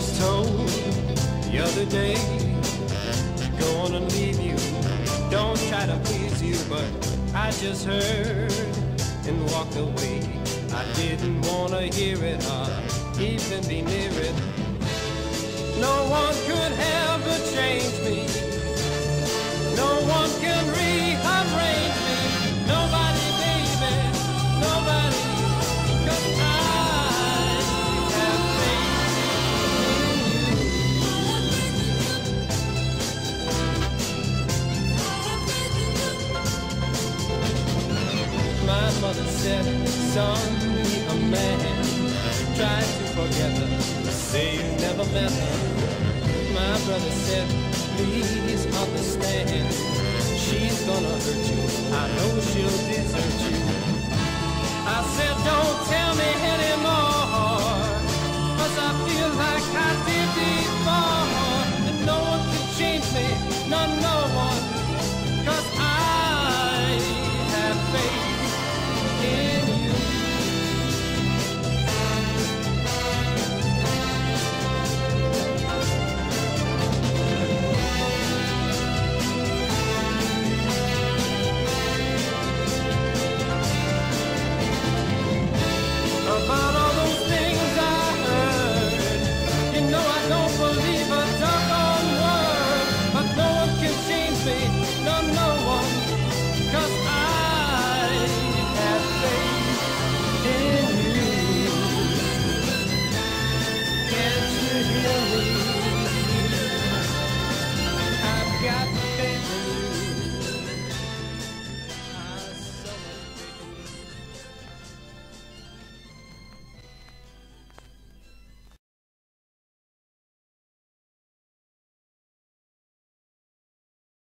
was told the other day, gonna leave you. Don't try to please you, but I just heard and walked away. I didn't wanna hear it or even be near it. My mother said, son, be a man. Try to forget her, say you never met her. My brother said, please understand. She's gonna hurt you,